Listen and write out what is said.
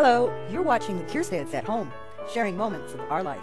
Hello, you're watching the Kiersteds at home, sharing moments of our life.